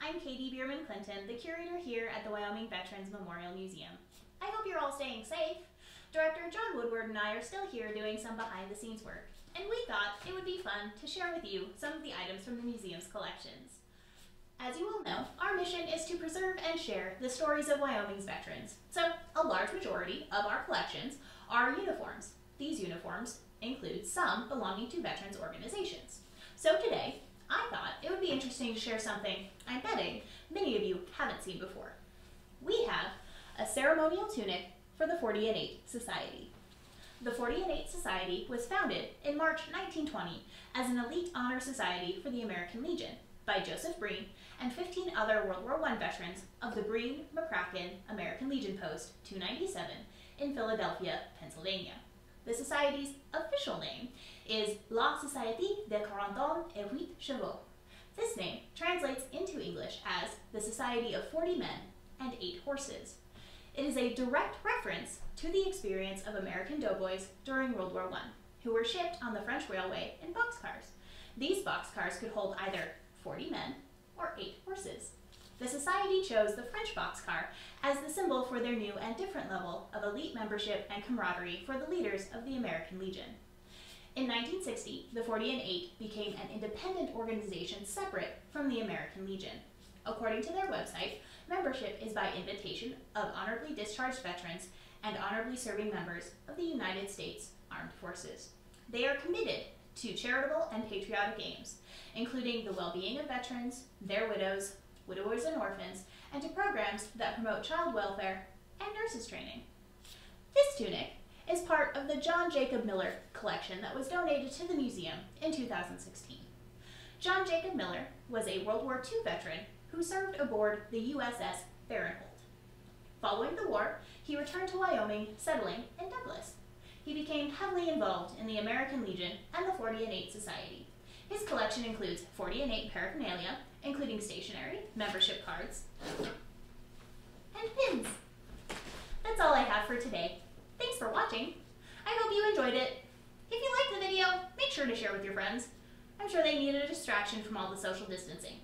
I'm Katie Bierman Clinton, the curator here at the Wyoming Veterans Memorial Museum. I hope you're all staying safe. Director John Woodward and I are still here doing some behind the scenes work, and we thought it would be fun to share with you some of the items from the museum's collections. As you all know, our mission is to preserve and share the stories of Wyoming's veterans. So a large majority of our collections are uniforms. These uniforms include some belonging to veterans organizations. So today, be interesting to share something I'm betting many of you haven't seen before. We have a ceremonial tunic for the 40 and 8 Society. The 40 and 8 Society was founded in March 1920 as an elite honor society for the American Legion by Joseph Breen and 15 other World War I veterans of the Breen McCracken American Legion Post 297 in Philadelphia, Pennsylvania. The Society's official name is La Société des Quarante et Huit Chevaux. This name translates into English as the Society of 40 Men and 8 Horses. It is a direct reference to the experience of American doughboys during World War I, who were shipped on the French railway in boxcars. These boxcars could hold either 40 men or 8 horses. The society chose the French boxcar as the symbol for their new and different level of elite membership and camaraderie for the leaders of the American Legion. In 1960, the 40 and 8 became an independent organization separate from the American Legion. According to their website, membership is by invitation of honorably discharged veterans and honorably serving members of the United States Armed Forces. They are committed to charitable and patriotic aims, including the well-being of veterans, their widows, widowers and orphans, and to programs that promote child welfare and nurses training. This tunic part of the John Jacob Miller collection that was donated to the museum in 2016. John Jacob Miller was a World War II veteran who served aboard the USS Farenholt. Following the war, he returned to Wyoming, settling in Douglas. He became heavily involved in the American Legion and the 40 and 8 Society. His collection includes 40 and 8 paraphernalia, including stationery, membership cards, and pins. That's all I have for today. Thanks for watching. I hope you enjoyed it. If you liked the video, make sure to share with your friends. I'm sure they needed a distraction from all the social distancing.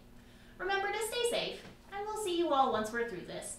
Remember to stay safe, and we'll see you all once we're through this.